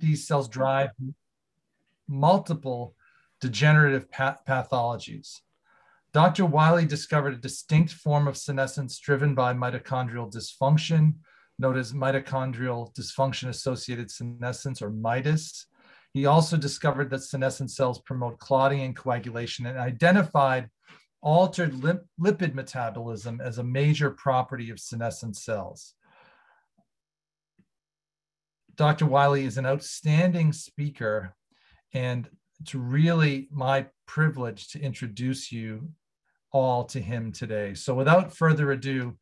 these cells drive multiple degenerative path pathologies. Dr. Wiley discovered a distinct form of senescence driven by mitochondrial dysfunction, known as mitochondrial dysfunction associated senescence or MIDAS. He also discovered that senescent cells promote clotting and coagulation and identified altered lip lipid metabolism as a major property of senescent cells. Dr. Wiley is an outstanding speaker, and it's really my privilege to introduce you all to him today. So without further ado,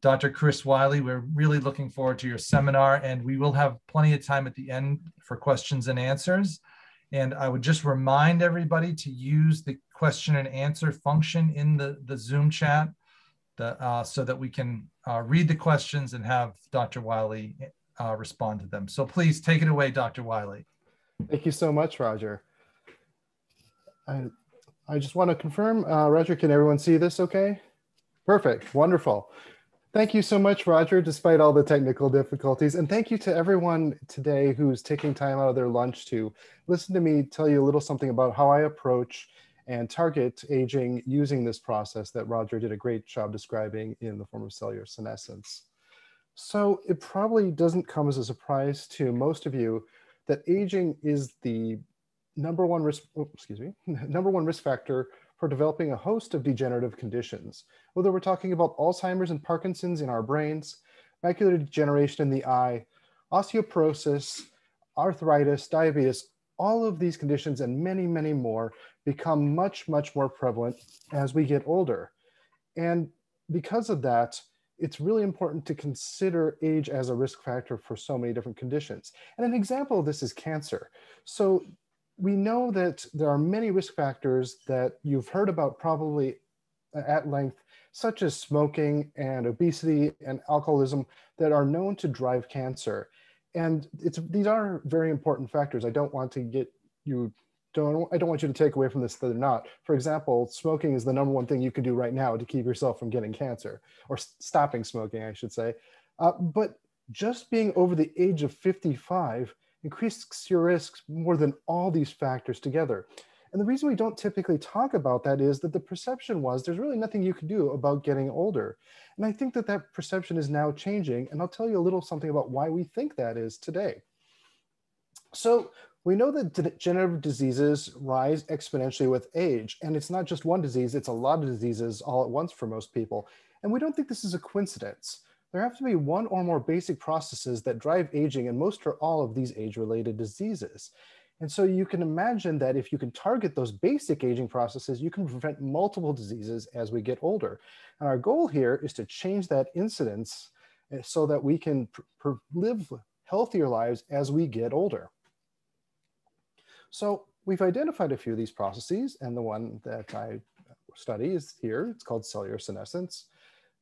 Dr. Chris Wiley, we're really looking forward to your seminar and we will have plenty of time at the end for questions and answers. And I would just remind everybody to use the question and answer function in the, the Zoom chat the, uh, so that we can uh, read the questions and have Dr. Wiley uh, respond to them. So please take it away, Dr. Wiley. Thank you so much, Roger. I, I just want to confirm, uh, Roger, can everyone see this okay? Perfect, wonderful. Thank you so much, Roger, despite all the technical difficulties. And thank you to everyone today who's taking time out of their lunch to listen to me tell you a little something about how I approach and target aging using this process that Roger did a great job describing in the form of cellular senescence. So it probably doesn't come as a surprise to most of you that aging is the number one risk, oh, excuse me, number one risk factor for developing a host of degenerative conditions, whether we're talking about Alzheimer's and Parkinson's in our brains, macular degeneration in the eye, osteoporosis, arthritis, diabetes, all of these conditions and many, many more become much, much more prevalent as we get older. And because of that, it's really important to consider age as a risk factor for so many different conditions. And an example of this is cancer. So we know that there are many risk factors that you've heard about probably at length, such as smoking and obesity and alcoholism that are known to drive cancer. And it's, these are very important factors. I don't want to get you don't, I don't want you to take away from this that they're not. For example, smoking is the number one thing you can do right now to keep yourself from getting cancer, or stopping smoking, I should say. Uh, but just being over the age of 55 increases your risks more than all these factors together. And the reason we don't typically talk about that is that the perception was there's really nothing you can do about getting older. And I think that that perception is now changing. And I'll tell you a little something about why we think that is today. So we know that degenerative diseases rise exponentially with age, and it's not just one disease, it's a lot of diseases all at once for most people. And we don't think this is a coincidence. There have to be one or more basic processes that drive aging and most or all of these age-related diseases. And so you can imagine that if you can target those basic aging processes, you can prevent multiple diseases as we get older. And our goal here is to change that incidence eh, so that we can live healthier lives as we get older. So we've identified a few of these processes and the one that I study is here. It's called cellular senescence.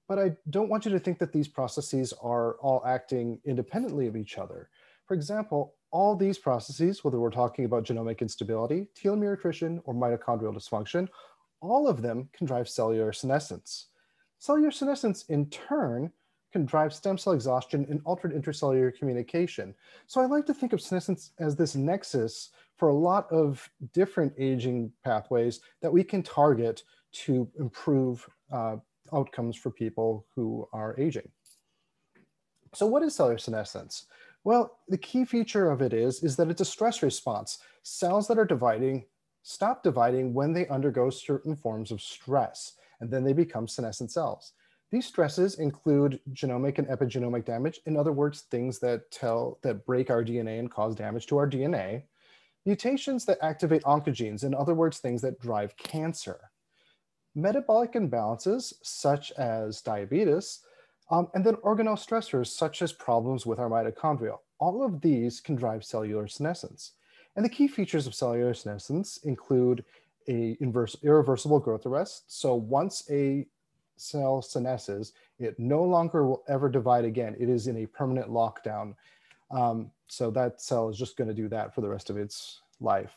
But I don't want you to think that these processes are all acting independently of each other. For example, all these processes, whether we're talking about genomic instability, telomere attrition, or mitochondrial dysfunction, all of them can drive cellular senescence. Cellular senescence, in turn, can drive stem cell exhaustion and altered intracellular communication. So I like to think of senescence as this nexus for a lot of different aging pathways that we can target to improve uh, outcomes for people who are aging. So what is cellular senescence? Well, the key feature of it is, is that it's a stress response. Cells that are dividing stop dividing when they undergo certain forms of stress, and then they become senescent cells. These stresses include genomic and epigenomic damage. In other words, things that tell that break our DNA and cause damage to our DNA, Mutations that activate oncogenes, in other words, things that drive cancer. Metabolic imbalances, such as diabetes, um, and then organelle stressors, such as problems with our mitochondria. All of these can drive cellular senescence. And the key features of cellular senescence include a inverse, irreversible growth arrest. So once a cell senesces, it no longer will ever divide again. It is in a permanent lockdown. Um, so that cell is just going to do that for the rest of its life.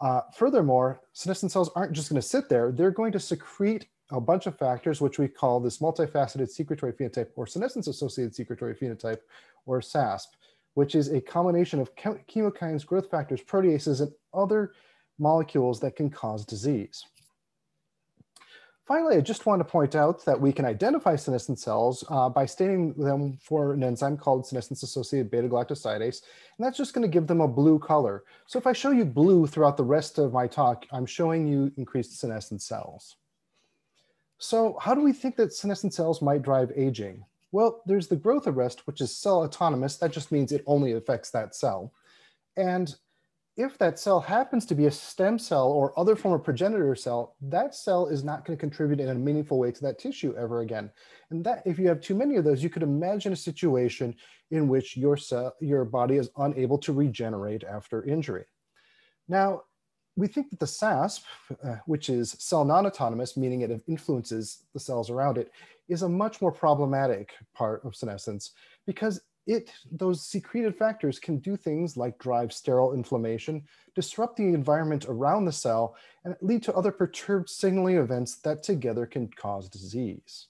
Uh, furthermore, senescent cells aren't just going to sit there. They're going to secrete a bunch of factors, which we call this multifaceted secretory phenotype or senescence associated secretory phenotype or SASP. which is a combination of chemokines, growth factors, proteases, and other molecules that can cause disease. Finally, I just want to point out that we can identify senescent cells uh, by staining them for an enzyme called senescence-associated beta-galactosidase, and that's just going to give them a blue color. So if I show you blue throughout the rest of my talk, I'm showing you increased senescent cells. So how do we think that senescent cells might drive aging? Well, there's the growth arrest, which is cell autonomous. That just means it only affects that cell. And if that cell happens to be a stem cell or other form of progenitor cell, that cell is not going to contribute in a meaningful way to that tissue ever again. And that if you have too many of those, you could imagine a situation in which your cell, your body is unable to regenerate after injury. Now, we think that the SASP, uh, which is cell non-autonomous, meaning it influences the cells around it, is a much more problematic part of senescence because it those secreted factors can do things like drive sterile inflammation, disrupt the environment around the cell, and lead to other perturbed signaling events that together can cause disease.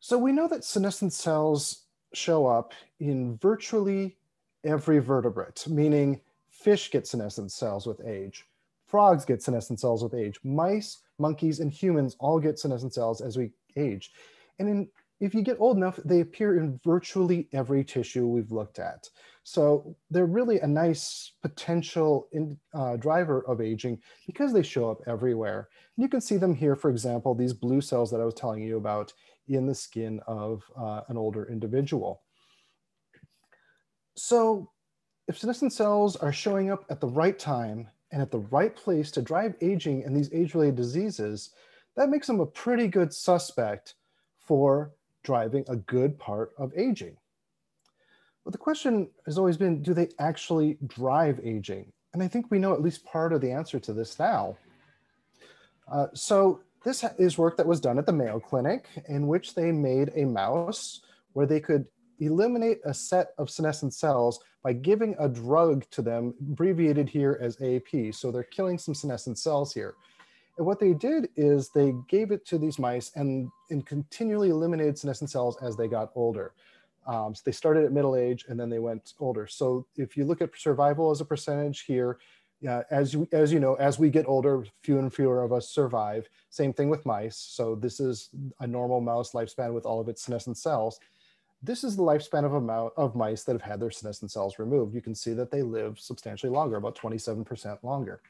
So we know that senescent cells show up in virtually every vertebrate, meaning fish get senescent cells with age, frogs get senescent cells with age, mice, monkeys, and humans all get senescent cells as we age. And in if you get old enough, they appear in virtually every tissue we've looked at. So they're really a nice potential in, uh, driver of aging because they show up everywhere. And you can see them here, for example, these blue cells that I was telling you about in the skin of uh, an older individual. So if senescent cells are showing up at the right time and at the right place to drive aging and these age-related diseases, that makes them a pretty good suspect for driving a good part of aging. But the question has always been, do they actually drive aging? And I think we know at least part of the answer to this now. Uh, so this is work that was done at the Mayo Clinic in which they made a mouse where they could eliminate a set of senescent cells by giving a drug to them, abbreviated here as AP. So they're killing some senescent cells here. And what they did is they gave it to these mice and, and continually eliminated senescent cells as they got older. Um, so they started at middle age and then they went older. So if you look at survival as a percentage here, yeah, as you, as you know, as we get older, fewer and fewer of us survive. Same thing with mice. So this is a normal mouse lifespan with all of its senescent cells. This is the lifespan of, a mouse, of mice that have had their senescent cells removed. You can see that they live substantially longer, about 27% longer,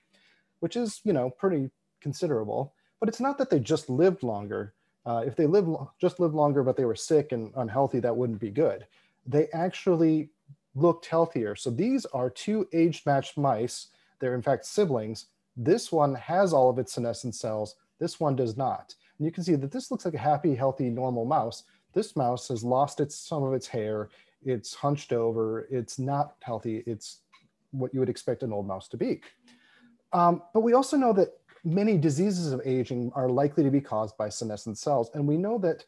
which is, you know, pretty considerable, but it's not that they just lived longer. Uh, if they lived just lived longer, but they were sick and unhealthy, that wouldn't be good. They actually looked healthier. So these are two age matched mice. They're in fact siblings. This one has all of its senescent cells. This one does not. And you can see that this looks like a happy, healthy, normal mouse. This mouse has lost its some of its hair. It's hunched over. It's not healthy. It's what you would expect an old mouse to be. Um, but we also know that many diseases of aging are likely to be caused by senescent cells. And we know that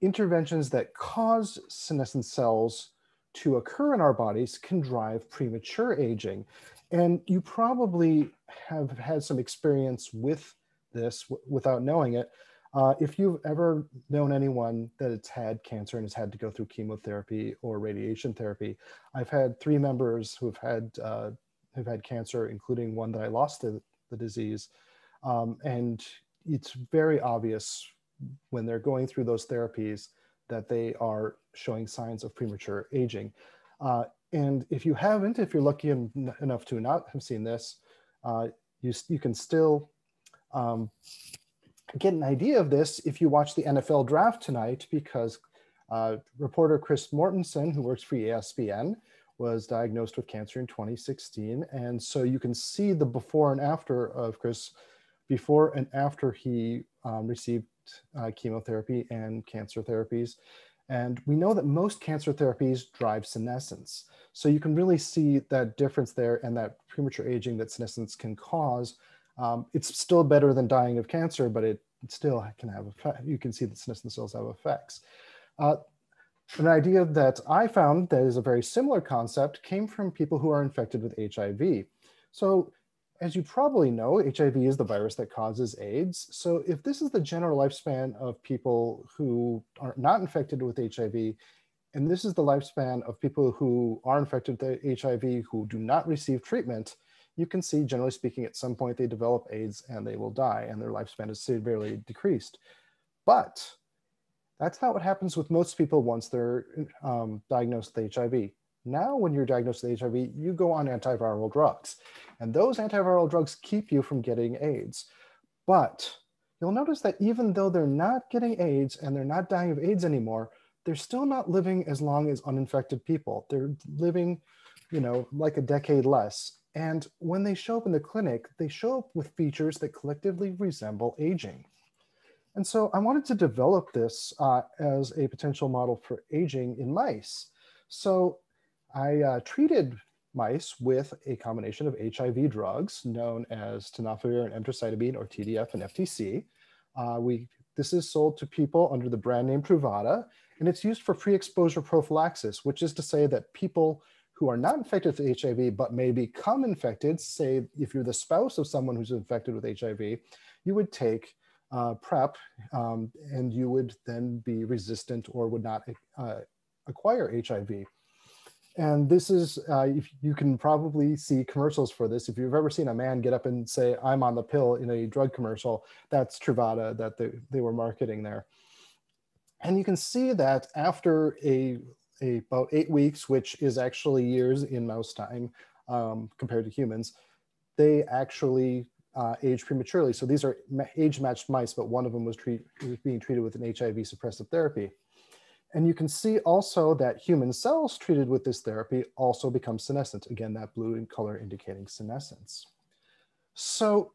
interventions that cause senescent cells to occur in our bodies can drive premature aging. And you probably have had some experience with this without knowing it. Uh, if you've ever known anyone that has had cancer and has had to go through chemotherapy or radiation therapy, I've had three members who've had uh, who've had cancer, including one that I lost to the disease. Um, and it's very obvious when they're going through those therapies that they are showing signs of premature aging. Uh, and if you haven't, if you're lucky en enough to not have seen this, uh, you, you can still um, get an idea of this if you watch the NFL draft tonight, because uh, reporter Chris Mortensen, who works for ESPN, was diagnosed with cancer in 2016. And so you can see the before and after of Chris, before and after he um, received uh, chemotherapy and cancer therapies. And we know that most cancer therapies drive senescence. So you can really see that difference there and that premature aging that senescence can cause. Um, it's still better than dying of cancer, but it still can have, effect. you can see that senescent cells have effects. Uh, an idea that I found that is a very similar concept came from people who are infected with HIV. So as you probably know, HIV is the virus that causes AIDS. So if this is the general lifespan of people who are not infected with HIV, and this is the lifespan of people who are infected with HIV who do not receive treatment, you can see, generally speaking, at some point they develop AIDS and they will die and their lifespan is severely decreased. But that's not what happens with most people once they're um, diagnosed with HIV. Now, when you're diagnosed with HIV, you go on antiviral drugs. And those antiviral drugs keep you from getting AIDS. But you'll notice that even though they're not getting AIDS and they're not dying of AIDS anymore, they're still not living as long as uninfected people. They're living, you know, like a decade less. And when they show up in the clinic, they show up with features that collectively resemble aging. And so I wanted to develop this uh, as a potential model for aging in mice. So I uh, treated mice with a combination of HIV drugs known as tenofovir and emtricitabine or TDF and FTC. Uh, we, this is sold to people under the brand name Truvada, and it's used for pre-exposure prophylaxis, which is to say that people who are not infected with HIV but may become infected, say if you're the spouse of someone who's infected with HIV, you would take uh, PrEP um, and you would then be resistant or would not uh, acquire HIV. And this is, uh, you can probably see commercials for this. If you've ever seen a man get up and say, I'm on the pill in a drug commercial, that's Truvada that they, they were marketing there. And you can see that after a, a about eight weeks, which is actually years in mouse time um, compared to humans, they actually uh, age prematurely. So these are age matched mice, but one of them was, treat, was being treated with an HIV suppressive therapy. And you can see also that human cells treated with this therapy also become senescent. Again, that blue in color indicating senescence. So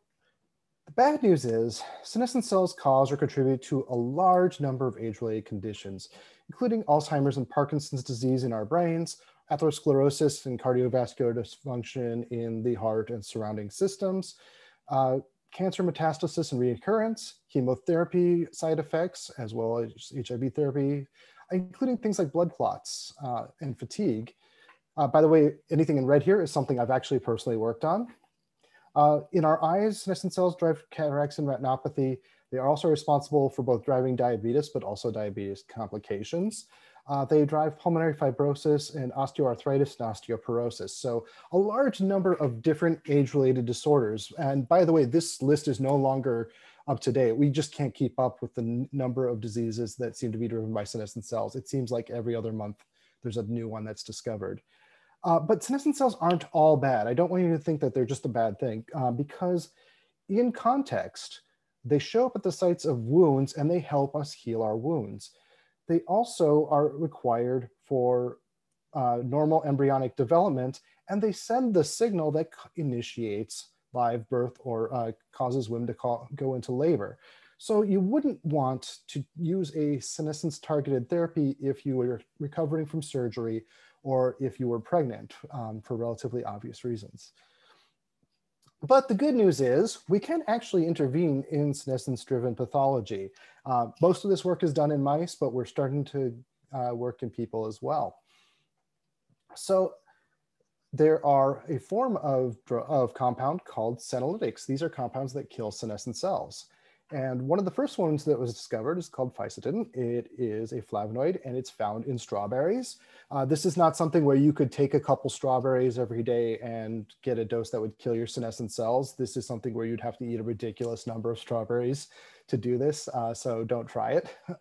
the bad news is senescent cells cause or contribute to a large number of age-related conditions, including Alzheimer's and Parkinson's disease in our brains, atherosclerosis and cardiovascular dysfunction in the heart and surrounding systems, uh, cancer metastasis and recurrence, chemotherapy side effects, as well as HIV therapy, including things like blood clots uh, and fatigue. Uh, by the way, anything in red here is something I've actually personally worked on. Uh, in our eyes, senescent cells drive cataracts and retinopathy. They are also responsible for both driving diabetes, but also diabetes complications. Uh, they drive pulmonary fibrosis and osteoarthritis and osteoporosis. So a large number of different age-related disorders. And by the way, this list is no longer up to date. We just can't keep up with the number of diseases that seem to be driven by senescent cells. It seems like every other month there's a new one that's discovered. Uh, but senescent cells aren't all bad. I don't want you to think that they're just a bad thing uh, because in context, they show up at the sites of wounds and they help us heal our wounds. They also are required for uh, normal embryonic development and they send the signal that initiates live birth or uh, causes women to call, go into labor. So you wouldn't want to use a senescence targeted therapy if you were recovering from surgery or if you were pregnant um, for relatively obvious reasons. But the good news is we can actually intervene in senescence-driven pathology. Uh, most of this work is done in mice, but we're starting to uh, work in people as well. So there are a form of, of compound called senolytics. These are compounds that kill senescent cells. And one of the first ones that was discovered is called fisetin. It is a flavonoid and it's found in strawberries. Uh, this is not something where you could take a couple strawberries every day and get a dose that would kill your senescent cells. This is something where you'd have to eat a ridiculous number of strawberries to do this. Uh, so don't try it.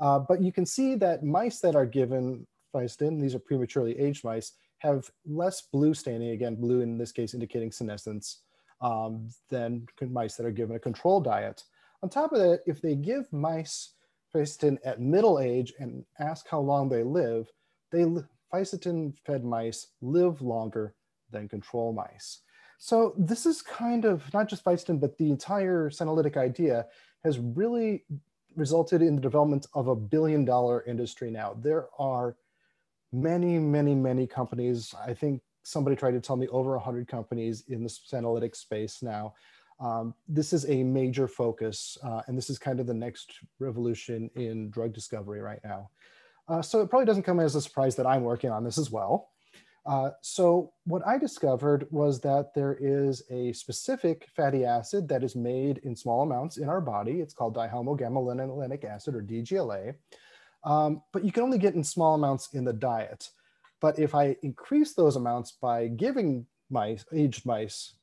Uh, but you can see that mice that are given fisetin, these are prematurely aged mice, have less blue staining, again, blue in this case indicating senescence, um, than mice that are given a control diet. On top of that, if they give mice fisetin at middle age and ask how long they live, they fisetin fed mice live longer than control mice. So this is kind of not just fisetin, but the entire senolytic idea has really resulted in the development of a billion dollar industry now. There are many, many, many companies. I think somebody tried to tell me over 100 companies in the senolytic space now. Um, this is a major focus, uh, and this is kind of the next revolution in drug discovery right now. Uh, so it probably doesn't come as a surprise that I'm working on this as well. Uh, so what I discovered was that there is a specific fatty acid that is made in small amounts in our body. It's called dihomogammalinolenic acid or DGLA. Um, but you can only get in small amounts in the diet. But if I increase those amounts by giving mice, aged mice,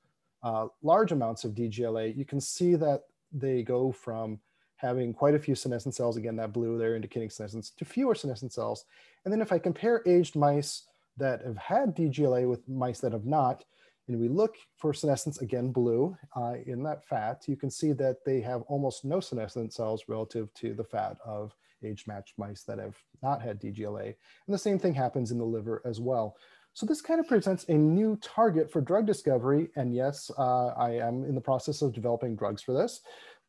uh, large amounts of DGLA, you can see that they go from having quite a few senescent cells, again, that blue there indicating senescence, to fewer senescent cells. And then if I compare aged mice that have had DGLA with mice that have not, and we look for senescence, again, blue, uh, in that fat, you can see that they have almost no senescent cells relative to the fat of age matched mice that have not had DGLA. And the same thing happens in the liver as well. So this kind of presents a new target for drug discovery. And yes, uh, I am in the process of developing drugs for this,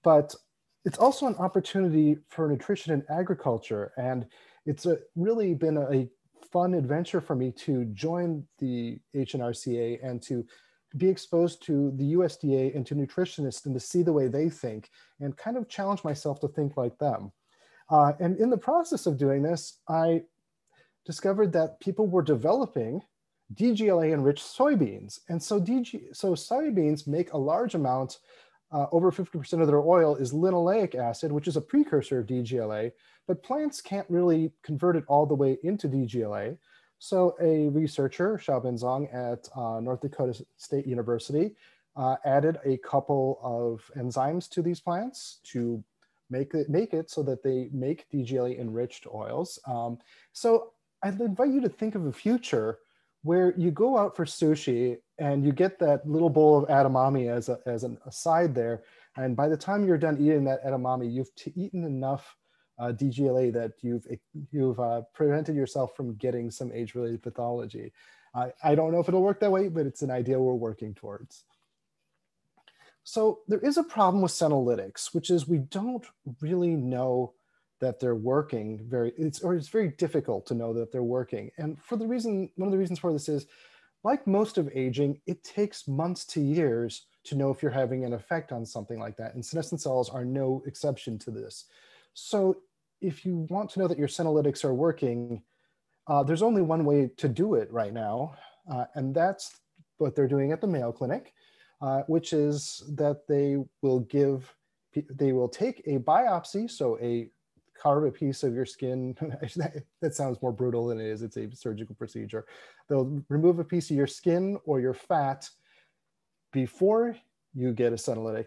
but it's also an opportunity for nutrition and agriculture. And it's a, really been a, fun adventure for me to join the HNRCA and to be exposed to the USDA and to nutritionists and to see the way they think and kind of challenge myself to think like them. Uh, and in the process of doing this, I discovered that people were developing DGLA enriched soybeans. And so, DG, so soybeans make a large amount, uh, over 50% of their oil is linoleic acid, which is a precursor of DGLA, but plants can't really convert it all the way into DGLA. So a researcher, Xiaobin Zhang at uh, North Dakota State University, uh, added a couple of enzymes to these plants to make it, make it so that they make DGLA enriched oils. Um, so I'd invite you to think of a future where you go out for sushi and you get that little bowl of edamame as, a, as an aside there. And by the time you're done eating that edamame, you've eaten enough uh, DGLA that you've, you've uh, prevented yourself from getting some age-related pathology. I don't know if it'll work that way, but it's an idea we're working towards. So there is a problem with senolytics, which is we don't really know that they're working very, it's, or it's very difficult to know that they're working. And for the reason, one of the reasons for this is, like most of aging, it takes months to years to know if you're having an effect on something like that. And senescent cells are no exception to this. So if you want to know that your senolytics are working, uh, there's only one way to do it right now. Uh, and that's what they're doing at the Mayo Clinic, uh, which is that they will give, they will take a biopsy, so a carve a piece of your skin. that sounds more brutal than it is. It's a surgical procedure. They'll remove a piece of your skin or your fat before you get a senolytic.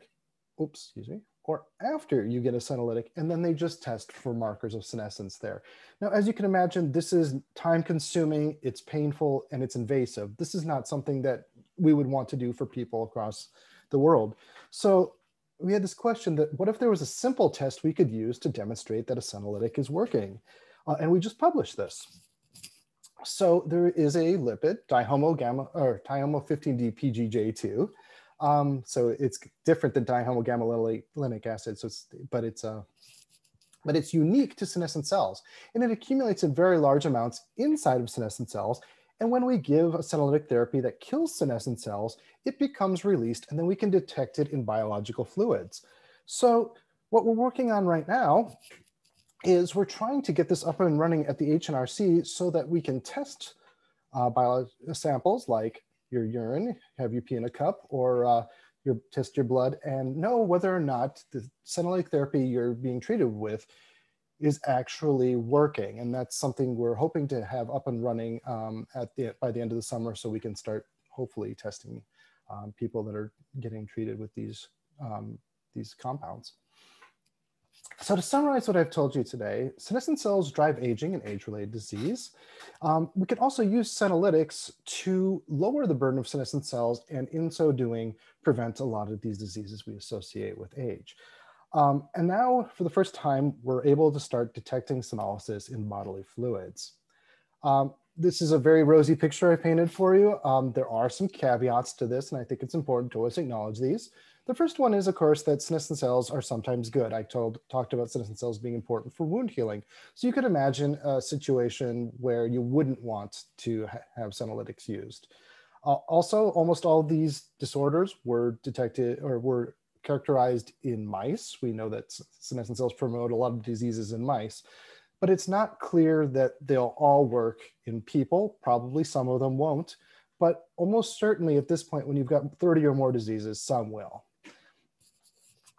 Oops, excuse me. Or after you get a senolytic, and then they just test for markers of senescence there. Now, as you can imagine, this is time consuming, it's painful, and it's invasive. This is not something that we would want to do for people across the world. So we had this question that what if there was a simple test we could use to demonstrate that a senolytic is working? Uh, and we just published this. So there is a lipid, dihomo gamma or dihomo 15D PGJ2. Um, so it's different than dihomo gamma linolenic acid. So it's, but it's uh, but it's unique to senescent cells and it accumulates in very large amounts inside of senescent cells and when we give a senolytic therapy that kills senescent cells, it becomes released and then we can detect it in biological fluids. So what we're working on right now is we're trying to get this up and running at the HNRC so that we can test uh, bio samples like your urine, have you pee in a cup, or uh, your, test your blood and know whether or not the senolytic therapy you're being treated with is actually working. And that's something we're hoping to have up and running um, at the, by the end of the summer so we can start hopefully testing um, people that are getting treated with these, um, these compounds. So to summarize what I've told you today, senescent cells drive aging and age-related disease. Um, we can also use senolytics to lower the burden of senescent cells and in so doing, prevent a lot of these diseases we associate with age. Um, and now, for the first time, we're able to start detecting senolysis in bodily fluids. Um, this is a very rosy picture I painted for you. Um, there are some caveats to this, and I think it's important to always acknowledge these. The first one is, of course, that senescent cells are sometimes good. I told, talked about senescent cells being important for wound healing. So you could imagine a situation where you wouldn't want to ha have senolytics used. Uh, also, almost all these disorders were detected or were characterized in mice. We know that senescent cells promote a lot of diseases in mice, but it's not clear that they'll all work in people. Probably some of them won't, but almost certainly at this point, when you've got 30 or more diseases, some will.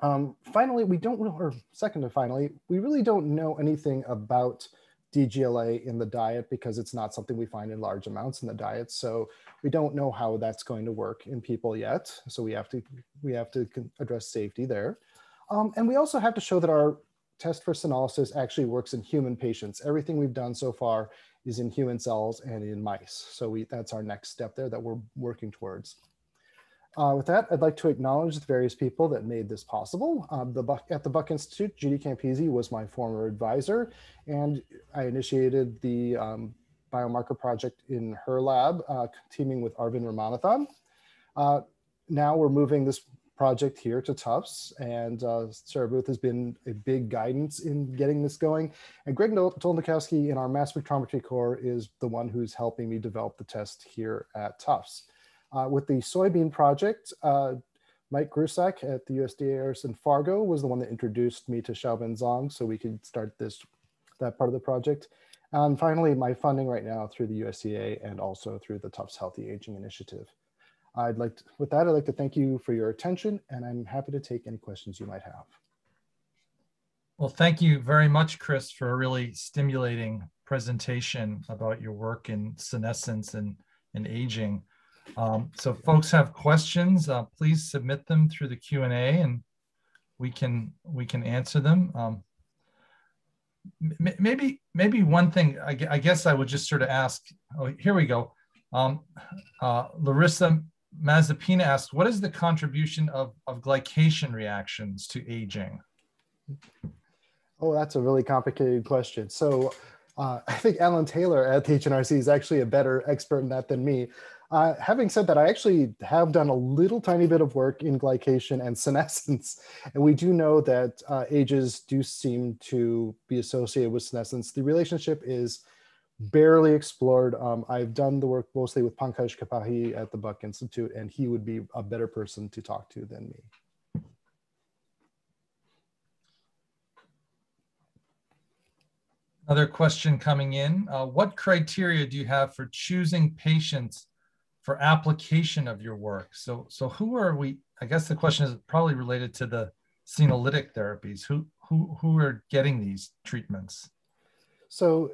Um, finally, we don't, or second to finally, we really don't know anything about DGLA in the diet because it's not something we find in large amounts in the diet. So we don't know how that's going to work in people yet. So we have to we have to address safety there. Um, and we also have to show that our test for senolysis actually works in human patients. Everything we've done so far is in human cells and in mice. So we, that's our next step there that we're working towards. Uh, with that, I'd like to acknowledge the various people that made this possible. Um, the Buck, at the Buck Institute, Judy Campisi was my former advisor, and I initiated the um, biomarker project in her lab, uh, teaming with Arvind Ramanathan. Uh, now we're moving this project here to Tufts, and uh, Sarah Booth has been a big guidance in getting this going. And Greg Dolnikowski in our mass spectrometry core is the one who's helping me develop the test here at Tufts. Uh, with the soybean project, uh, Mike Grusak at the USDA in Fargo was the one that introduced me to Xiaobin Zhang so we could start this, that part of the project. And finally, my funding right now through the USDA and also through the Tufts Healthy Aging Initiative. I'd like to, with that, I'd like to thank you for your attention and I'm happy to take any questions you might have. Well, thank you very much, Chris, for a really stimulating presentation about your work in senescence and, and aging. Um, so if folks have questions, uh, please submit them through the Q&A and we can we can answer them. Um, maybe maybe one thing I, guess I would just sort of ask. Oh, here we go. Um, uh, Larissa Mazepina asks, what is the contribution of, of glycation reactions to aging? Oh, that's a really complicated question. So uh, I think Alan Taylor at the HNRC is actually a better expert in that than me. Uh, having said that, I actually have done a little tiny bit of work in glycation and senescence, and we do know that uh, ages do seem to be associated with senescence. The relationship is barely explored. Um, I've done the work mostly with Pankaj Kapahi at the Buck Institute, and he would be a better person to talk to than me. Another question coming in. Uh, what criteria do you have for choosing patients for application of your work. So, so who are we? I guess the question is probably related to the senolytic therapies. Who, who, who are getting these treatments? So,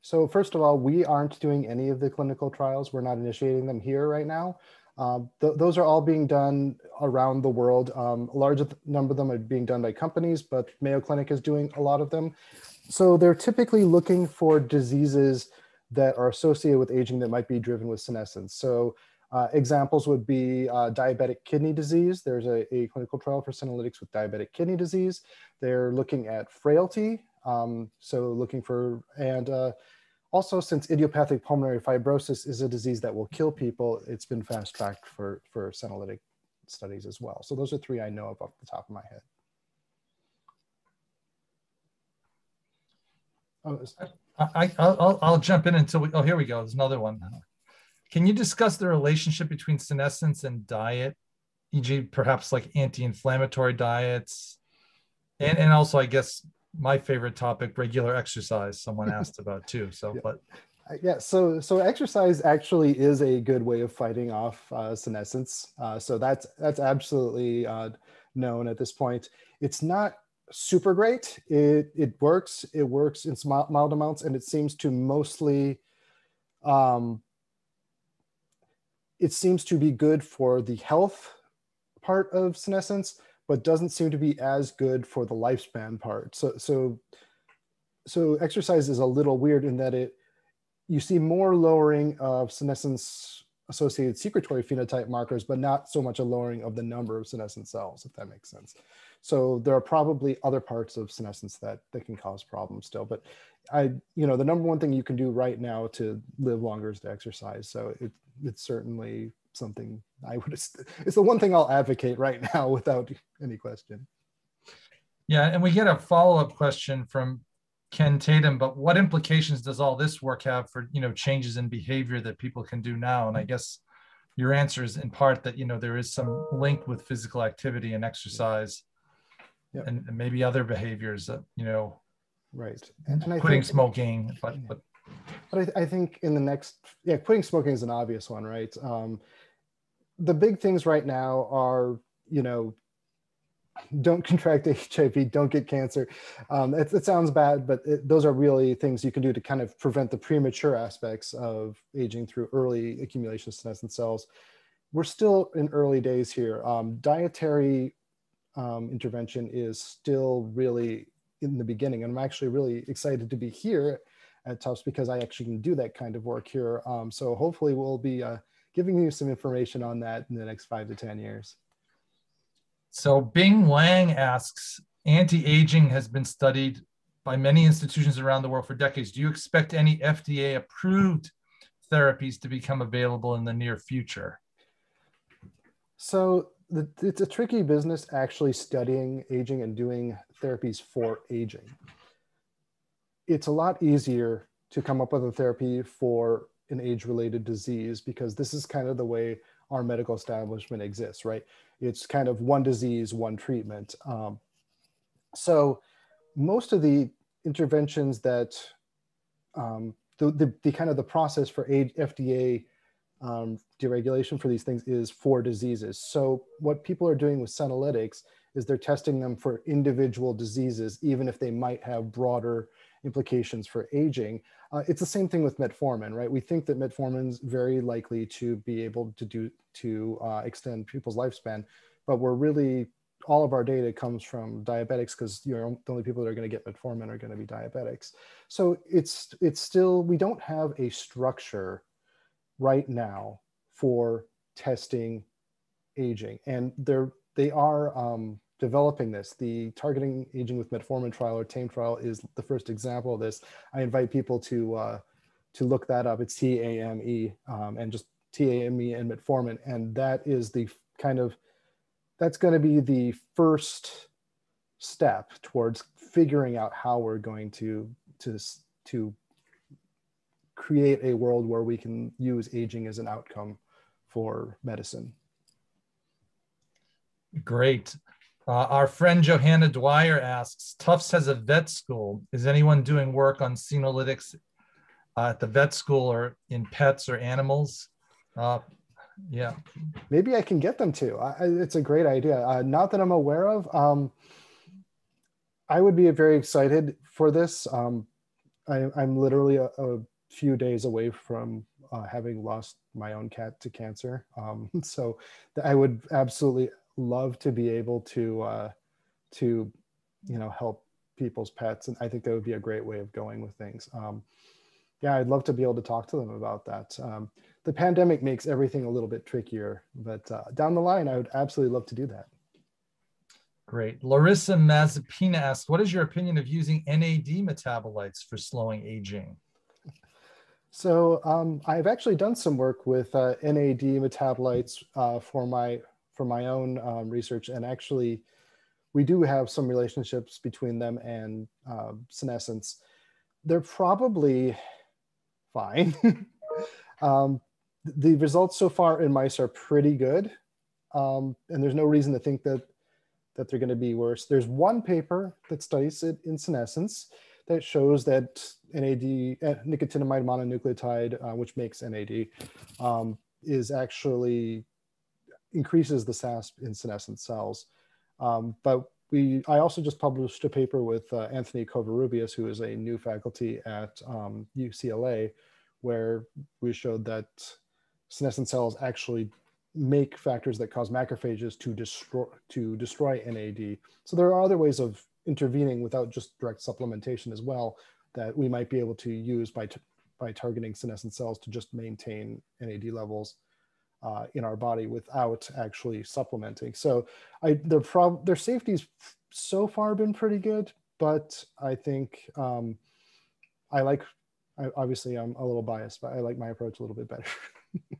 so first of all, we aren't doing any of the clinical trials. We're not initiating them here right now. Um, th those are all being done around the world. Um, a large number of them are being done by companies, but Mayo Clinic is doing a lot of them. So they're typically looking for diseases that are associated with aging that might be driven with senescence. So uh, examples would be uh, diabetic kidney disease. There's a, a, clinical trial for senolytics with diabetic kidney disease. They're looking at frailty, um, so looking for, and uh, also since idiopathic pulmonary fibrosis is a disease that will kill people, it's been fast tracked for, for senolytic studies as well. So those are three I know of off the top of my head. Oh, I, I'll, I'll jump in until we, oh, here we go. There's another one. Can you discuss the relationship between senescence and diet, e.g., perhaps like anti-inflammatory diets, and and also I guess my favorite topic, regular exercise. Someone asked about too. So, yeah. but uh, yeah, so so exercise actually is a good way of fighting off uh, senescence. Uh, so that's that's absolutely uh, known at this point. It's not super great. It, it works. It works in mild, mild amounts, and it seems to mostly, um, it seems to be good for the health part of senescence, but doesn't seem to be as good for the lifespan part. So, so, so exercise is a little weird in that it, you see more lowering of senescence associated secretory phenotype markers, but not so much a lowering of the number of senescent cells, if that makes sense. So there are probably other parts of senescence that, that can cause problems still. But I, you know, the number one thing you can do right now to live longer is to exercise. So it, it's certainly something I would, it's the one thing I'll advocate right now without any question. Yeah, and we get a follow-up question from Ken Tatum, but what implications does all this work have for, you know, changes in behavior that people can do now? And I guess your answer is in part that, you know, there is some link with physical activity and exercise yep. and, and, maybe other behaviors that you know right and, and quitting think, smoking but but but I, I, think in the next yeah quitting smoking is an obvious one right um, the big things right now are you know don't contract HIV, don't get cancer. Um, it, it, sounds bad, but it, those are really things you can do to kind of prevent the premature aspects of aging through early accumulation of senescent cells. We're still in early days here. Um, dietary um, intervention is still really in the beginning. And I'm actually really excited to be here at Tufts because I actually can do that kind of work here. Um, so hopefully we'll be uh, giving you some information on that in the next five to 10 years. So Bing Wang asks, anti-aging has been studied by many institutions around the world for decades. Do you expect any FDA approved therapies to become available in the near future? So the, it's a tricky business actually studying aging and doing therapies for aging. It's a lot easier to come up with a therapy for an age related disease because this is kind of the way our medical establishment exists, right? It's kind of one disease, one treatment. Um, so most of the interventions that um, the, the, the, kind of the process for FDA um, deregulation for these things is for diseases. So what people are doing with senolytics is they're testing them for individual diseases, even if they might have broader implications for aging. Uh, it's the same thing with metformin, right? We think that metformin's very likely to be able to do to uh, extend people's lifespan, but we're really all of our data comes from diabetics because you know the only people that are going to get metformin are going to be diabetics. So it's it's still we don't have a structure right now for testing aging, and they're they are um, developing this. The targeting aging with metformin trial or TAME trial is the first example of this. I invite people to uh, to look that up. It's TAME um, and just TAME and metformin, and that is the kind of that's going to be the first step towards figuring out how we're going to to to create a world where we can use aging as an outcome for medicine. Great. Uh, our friend Johanna Dwyer asks, Tufts has a vet school. Is anyone doing work on senolytics uh, at the vet school or in pets or animals? Uh, yeah. Maybe I can get them to. I, it's a great idea. Uh, not that I'm aware of. Um, I would be very excited for this. Um, I, am literally a, a, few days away from uh, having lost my own cat to cancer. Um, so I would absolutely love to be able to uh, to you know help people's pets, and I think that would be a great way of going with things. Um, yeah, I'd love to be able to talk to them about that. Um, the pandemic makes everything a little bit trickier, but uh, down the line, I would absolutely love to do that. Great. Larissa Mazepina asks, what is your opinion of using NAD metabolites for slowing aging? So um, I've actually done some work with uh, NAD metabolites uh, for my for my own um, research, and actually, we do have some relationships between them and uh, senescence. They're probably fine. um, the results so far in mice are pretty good, um, and there's no reason to think that that they're going to be worse. There's one paper that studies it in senescence that shows that NAD, uh, nicotinamide mononucleotide, uh, which makes NAD, um, is actually increases the SASP in senescent cells. Um, but we, I also just published a paper with uh, Anthony Covarrubias, who is a new faculty at um, UCLA, where we showed that senescent cells actually make factors that cause macrophages to destroy to destroy NAD. So there are other ways of intervening without just direct supplementation as well that we might be able to use by by targeting senescent cells to just maintain NAD levels uh, in our body without actually supplementing. So I, their, prob- their safety's so far been pretty good, but I think um, I like, I, obviously I'm a little biased, but I like my approach a little bit better.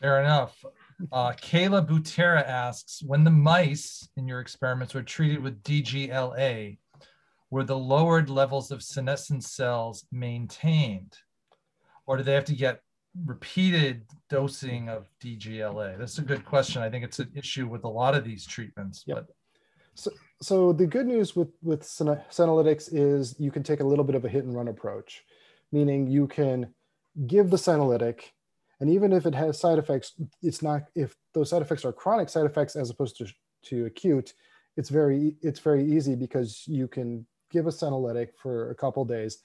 Fair enough. Uh, Kayla Butera asks, when the mice in your experiments were treated with DGLA, were the lowered levels of senescent cells maintained? Or do they have to get repeated dosing of DGLA? That's a good question. I think it's an issue with a lot of these treatments. Yep. But so, so the good news with with senolytics is you can take a little bit of a hit and run approach, meaning you can give the senolytic, and even if it has side effects, it's not if those side effects are chronic side effects as opposed to to acute, it's very it's very easy because you can give a senolytic for a couple days,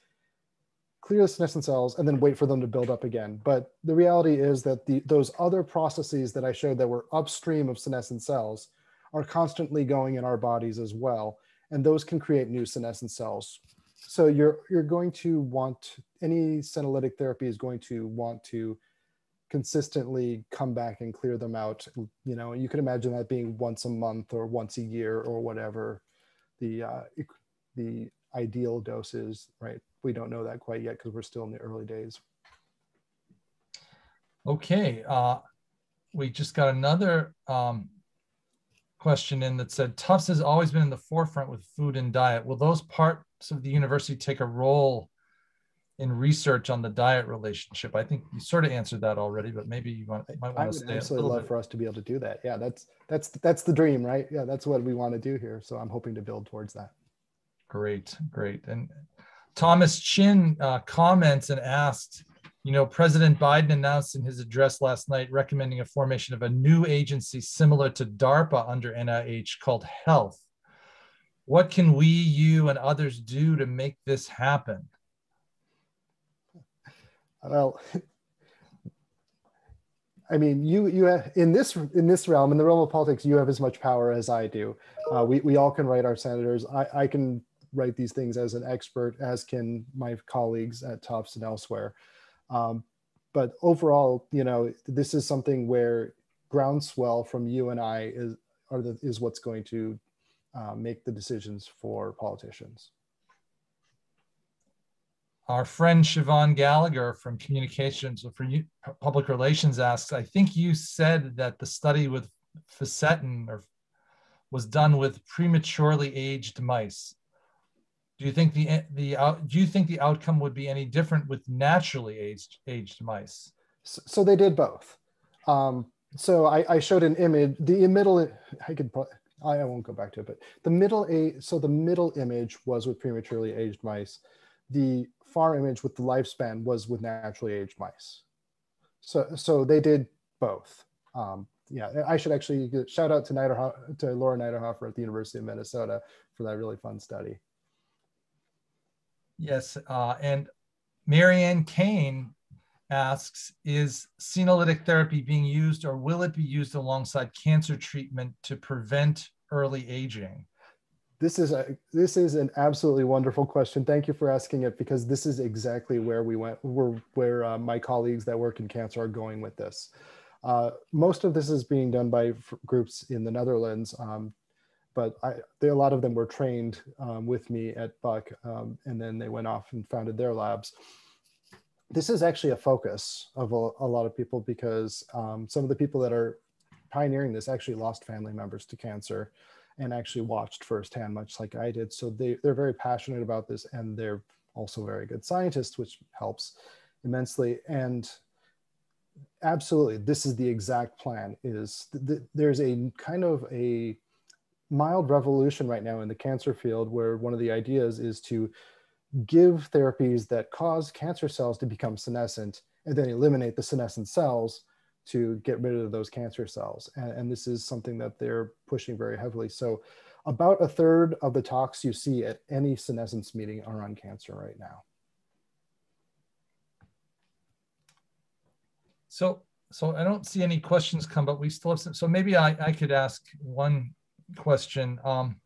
clear the senescent cells, and then wait for them to build up again. But the reality is that the, those other processes that I showed that were upstream of senescent cells are constantly going in our bodies as well. And those can create new senescent cells. So you're, you're going to want, any senolytic therapy is going to want to consistently come back and clear them out. You know, you can imagine that being once a month or once a year or whatever the, uh, the ideal dose is, right? We don't know that quite yet because we're still in the early days. Okay, uh, we just got another um, question in that said, Tufts has always been in the forefront with food and diet. Will those parts of the university take a role in research on the diet relationship? I think you sort of answered that already, but maybe you want, might want I to would stay absolutely love bit. for us to be able to do that. Yeah, that's that's that's the dream, right? Yeah, that's what we want to do here. So I'm hoping to build towards that. Great, great. And Thomas Chin uh, comments and asked, you know, President Biden announced in his address last night recommending a formation of a new agency similar to DARPA under NIH called Health. What can we, you, and others do to make this happen? Well, I mean, you you have, in this in this realm, in the realm of politics, you have as much power as I do. Uh, we we all can write our senators. I, I can write these things as an expert, as can my colleagues at Tufts and elsewhere. Um, but overall, you know, this is something where groundswell from you and I is are the, is what's going to uh, make the decisions for politicians. Our friend Siobhan Gallagher from Communications for Public Relations asks, I think you said that the study with fisetin or was done with prematurely aged mice. Do you think the the do you think the outcome would be any different with naturally aged aged mice? So, so they did both. Um, so I, I, showed an image. The middle, I could, I won't go back to it, but the middle a so the middle image was with prematurely aged mice. The far image with the lifespan was with naturally aged mice. So so they did both. Um, yeah, I should actually shout out to, Niederhof, to Laura Niedernhofer at the University of Minnesota for that really fun study. Yes, uh, and Marianne Kane asks, is senolytic therapy being used or will it be used alongside cancer treatment to prevent early aging? This is a this is an absolutely wonderful question. Thank you for asking it because this is exactly where we went, where where uh, my colleagues that work in cancer are going with this. Uh, most of this is being done by groups in the Netherlands. Um, but I, they, a lot of them were trained um, with me at Buck, um, and then they went off and founded their labs. This is actually a focus of a, a lot of people because um, some of the people that are pioneering this actually lost family members to cancer and actually watched firsthand, much like I did. So they, they're very passionate about this and they're also very good scientists, which helps immensely. And absolutely, this is the exact plan is th th there's a kind of a mild revolution right now in the cancer field where one of the ideas is to give therapies that cause cancer cells to become senescent and then eliminate the senescent cells to get rid of those cancer cells. And, and, this is something that they're pushing very heavily. So about a third of the talks you see at any senescence meeting are on cancer right now. So, so I don't see any questions come, but we still have some, so maybe I, I could ask one question. Um,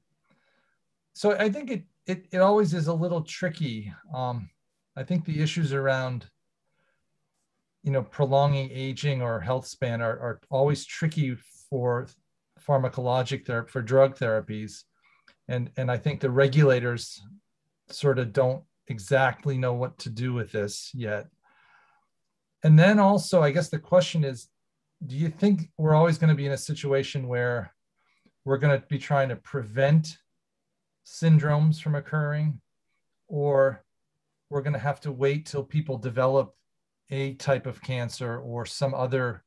so I think it, it, it always is a little tricky. Um, I think the issues around, you know, prolonging aging or health span are, are always tricky for pharmacologic therapy, for drug therapies. And, and I think the regulators sort of don't exactly know what to do with this yet. And then also, I guess the question is, do you think we're always going to be in a situation where we're going to be trying to prevent syndromes from occurring, or we're going to have to wait till people develop a type of cancer or some other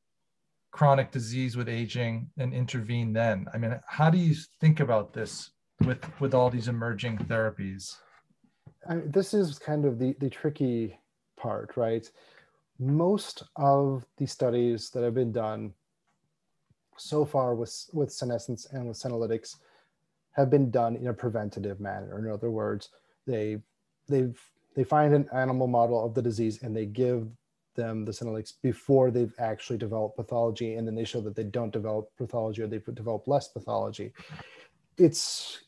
chronic disease with aging and intervene then. I mean, how do you think about this with with all these emerging therapies? I this is kind of the the tricky part, right? Most of the studies that have been done so far with, with senescence and with senolytics have been done in a preventative manner. In other words, they they've they find an animal model of the disease and they give them the senolytics before they've actually developed pathology, and then they show that they don't develop pathology or they develop less pathology. It's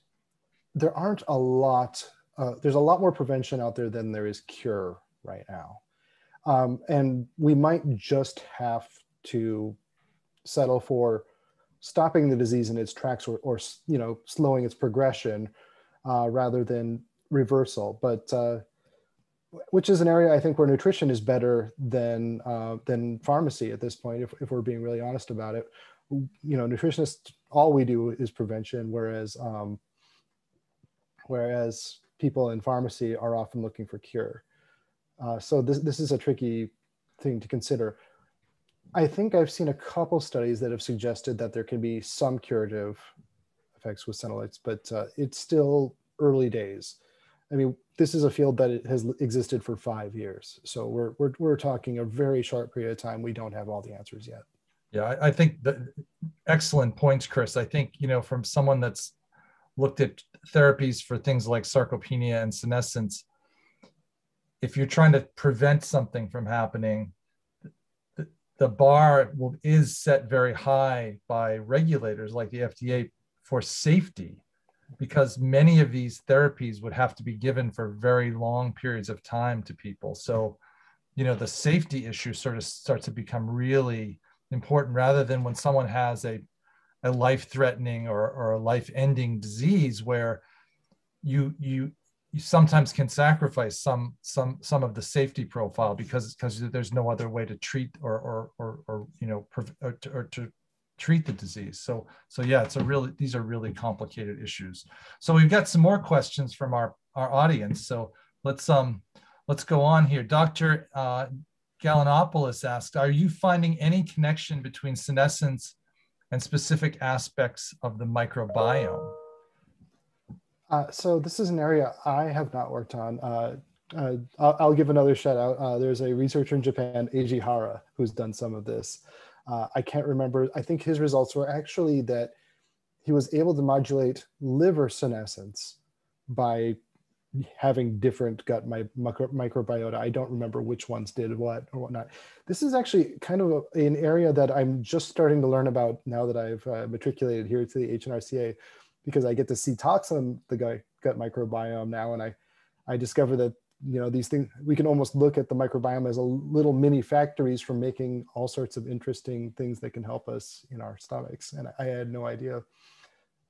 there aren't a lot. Uh, there's a lot more prevention out there than there is cure right now, um, and we might just have to settle for stopping the disease in its tracks or, or you know slowing its progression uh, rather than reversal. But uh, which is an area I think where nutrition is better than uh, than pharmacy at this point. If, if we're being really honest about it, you know, nutritionists all we do is prevention, whereas um, whereas people in pharmacy are often looking for cure. Uh, so this this is a tricky thing to consider. I think I've seen a couple studies that have suggested that there can be some curative effects with senolytics, but uh, it's still early days. I mean, this is a field that has existed for five years. So we're, we're, we're talking a very short period of time. We don't have all the answers yet. Yeah, I, I think the excellent points, Chris. I think, you know, from someone that's looked at therapies for things like sarcopenia and senescence, if you're trying to prevent something from happening, the, bar will, is set very high by regulators like the FDA for safety because many of these therapies would have to be given for very long periods of time to people. So, you know, the safety issue sort of starts to become really important rather than when someone has a, a life-threatening or, or a life-ending disease where you you you sometimes can sacrifice some some some of the safety profile because because there's no other way to treat or or or, or you know or to, or to treat the disease. So, so yeah, it's a really, these are really complicated issues. So we've got some more questions from our, our audience. So let's, um, let's go on here. Dr. Uh, Galanopoulos asked, are you finding any connection between senescence and specific aspects of the microbiome? Uh, so this is an area I have not worked on. Uh, uh, I'll, I'll, give another shout out. Uh, there's a researcher in Japan, Eiji Hara, who's done some of this. Uh, I can't remember. I think his results were actually that he was able to modulate liver senescence by having different gut my, micro, microbiota. I don't remember which ones did what or whatnot. This is actually kind of a, an area that I'm just starting to learn about now that I've matriculated here to the HNRCA because I get to see talks on the gut, gut microbiome now. And I, I discover that you know these things we can almost look at the microbiome as a little mini factories for making all sorts of interesting things that can help us in our stomachs. And i had no idea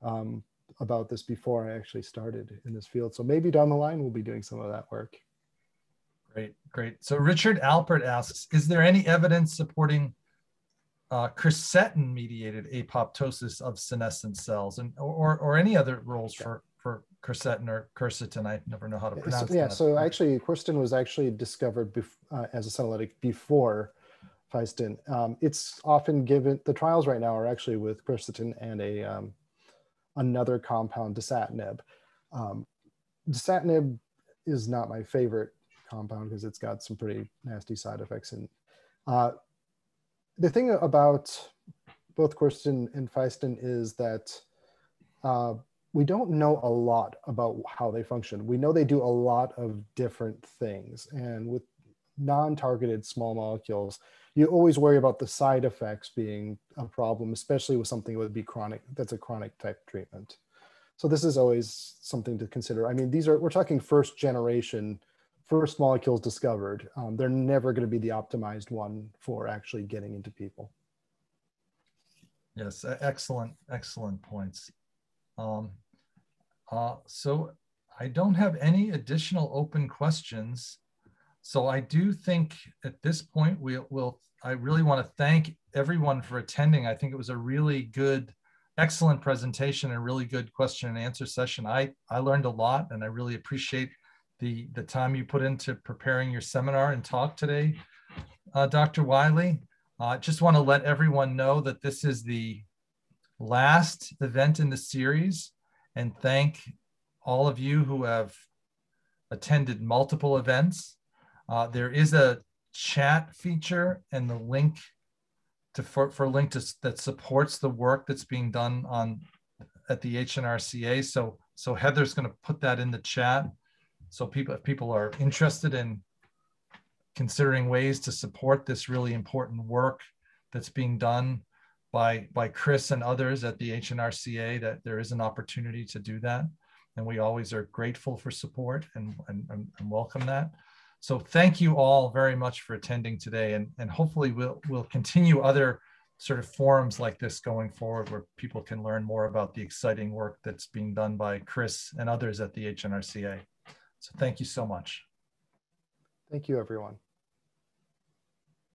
um, about this before i actually started in this field. So maybe down the line we'll be doing some of that work. Great great. So richard alpert asks is there any evidence supporting uh, quercetin mediated apoptosis of senescent cells and or, or any other roles for for quercetin or quercetin. I never know how to pronounce it. Yeah, that. so actually quercetin was actually discovered bef- uh, as a senolytic before fisetin. Um, it's often given, the trials right now are actually with quercetin and a um, another compound, dasatinib. Um, dasatinib is not my favorite compound because it's got some pretty nasty side effects. And uh, the thing about both quercetin and fisetin is that uh, we don't know a lot about how they function. We know they do a lot of different things. And with non-targeted small molecules, you always worry about the side effects being a problem, especially with something that would be chronic, that's a chronic type treatment. So this is always something to consider. I mean, these are, we're talking first generation, first molecules discovered. Um, they're never gonna be the optimized one for actually getting into people. Yes, excellent, excellent points. Um, uh, so I don't have any additional open questions. So I do think at this point we will. I really want to thank everyone for attending. I think it was a really good, excellent presentation and really good question and answer session. I I learned a lot, and I really appreciate the the time you put into preparing your seminar and talk today, uh, Dr. Wiley. I uh, just want to let everyone know that this is the last event in the series and thank all of you who have attended multiple events. Uh, there is a chat feature and the link to for, for link to, that supports the work that's being done on at the HNRCA. So, so Heather's going to put that in the chat. So people, if people are interested in considering ways to support this really important work that's being done by, by Chris and others at the HNRCA, that there is an opportunity to do that. And we always are grateful for support and, and, and welcome that. So thank you all very much for attending today. And, and hopefully we'll, we'll continue other sort of forums like this going forward where people can learn more about the exciting work that's being done by Chris and others at the HNRCA. So thank you so much. Thank you, everyone.